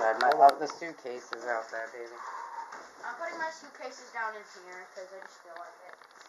On the my, oh, the suitcase is out there, baby. I'm putting my suitcases down in here because I just feel like it.